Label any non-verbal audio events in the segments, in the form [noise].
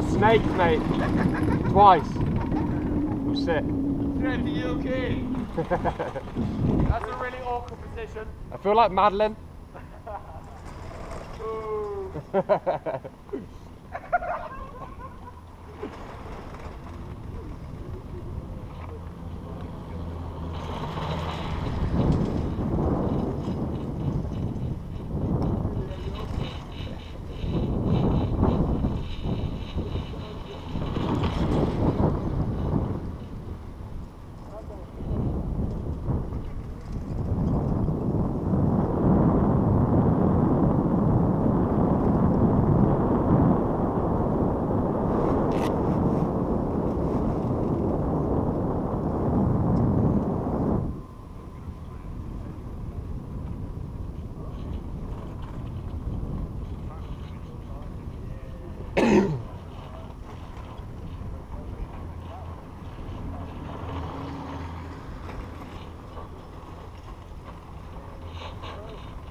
Got snakes, mate. Twice. We'll sit. Fred, are you okay? [laughs] That's a really awkward position. I feel like Madeline. [laughs] [laughs]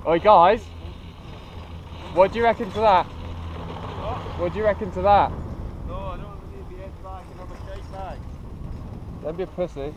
Oi guys, what do you reckon to that? What? What do you reckon to that? No, I don't want to be head back and have a shake bag. Don't be a pussy.